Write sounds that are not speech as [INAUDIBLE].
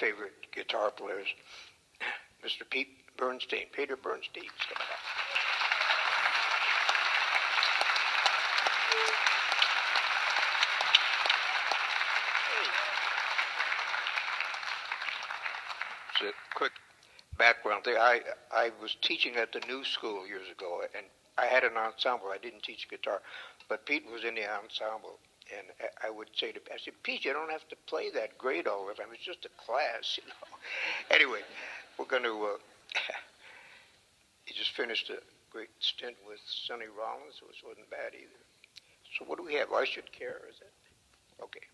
favorite guitar players, Mr. Pete Bernstein, Peter Bernstein. So, quick background thing. I I was teaching at the New School years ago, and I had an ensemble. I didn't teach guitar, but Pete was in the ensemble, and I would say to I said, Pete, you don't have to play that great all the time. It's just a class, [LAUGHS] you know. Anyway, we're going to. Uh, [LAUGHS] he just finished a great stint with Sonny Rollins, which wasn't bad either. So what do we have? I should care, is it? Okay.